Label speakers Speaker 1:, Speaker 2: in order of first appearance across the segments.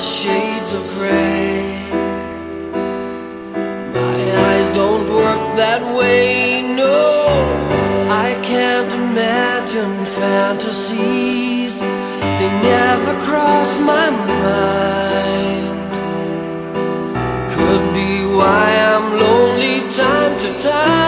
Speaker 1: shades of gray. My eyes don't work that way, no. I can't imagine fantasies, they never cross my mind. Could be why I'm lonely time to time.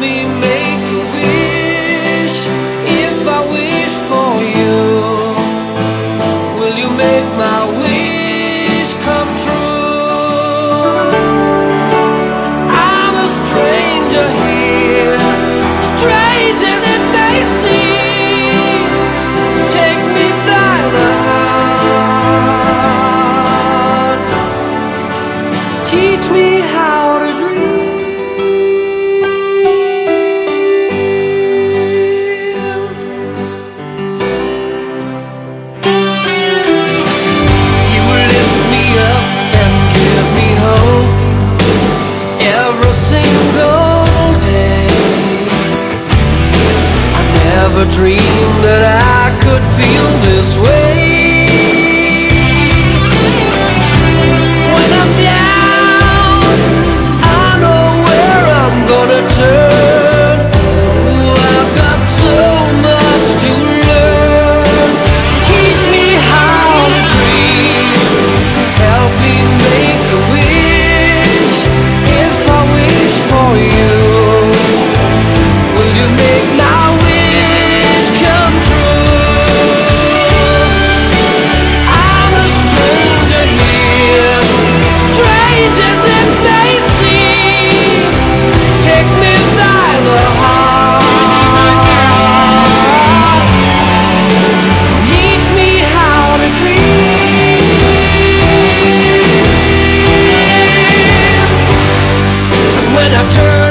Speaker 1: me make never dreamed that I could feel this way. I turn